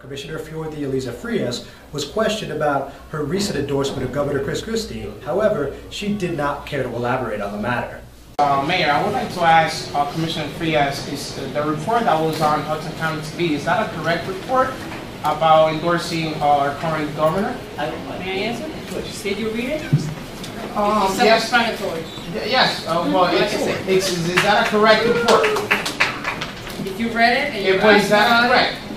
Commissioner FiorD'Aliza Frias was questioned about her recent endorsement of Governor Chris Christie. However, she did not care to elaborate on the matter. Uh, Mayor, I would like to ask uh, Commissioner Frias, is the, the report that was on Hudson County TV, is that a correct report about endorsing our current governor? I- May I answer? Did you read it? Um, It's yes, self-explanatory. yes, uh, well, Like it's, it's, is that a correct report? If you read it and Yeah, you but is asked that about correct?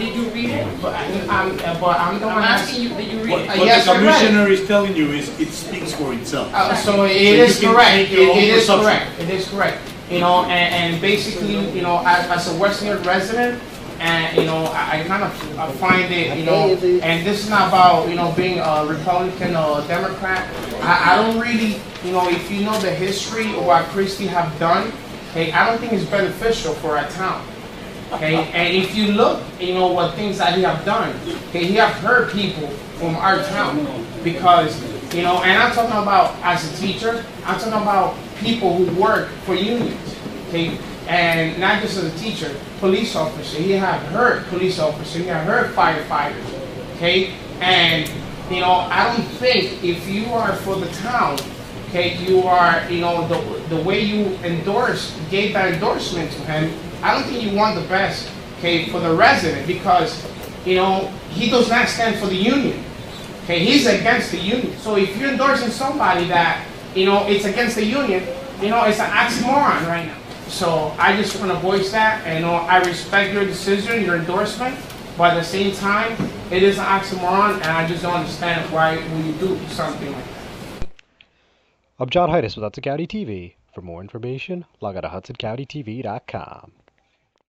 It, did you read it? But I- I'm, uh, but I'm the I'm one asking asking. you, did you read What, it? Uh, what yes, the I read it. commissioner is telling you is, it speaks for itself. Uh, so it you is correct, it it is correct, it is correct. You know, and, and basically, you know, as, as a West New resident, and, you know, I, I kind of I find it, you know, and this is not about, you know, being a Republican or a Democrat. I, I don't really, you know, if you know the history of what Christie have done, hey, I don't think it's beneficial for our town. Okay, and if you look, you know, what things that he have done, okay, he have hurt people from our town because, you know, and I'm talking about as a teacher, I'm talking about people who work for unions, okay, and not just as a teacher, police officer, he have hurt police officer, he have hurt firefighters, okay, and, you know, I don't think if you are for the town, okay, you are, you know, the, the way you endorse, gave that endorsement to him, I don't think you want the best, okay, for the resident because, you know, he does not stand for the union. Okay, he's against the union. So if you're endorsing somebody that, you know, it's against the union, you know, it's an oxymoron right now. So I just want to voice that, and, know, I respect your decision, your endorsement, but at the same time, it is an oxymoron, and I just don't understand why would you do something like that. I'm John Heinis with Hudson County TV. For more information, log on to hudsoncountytv.com.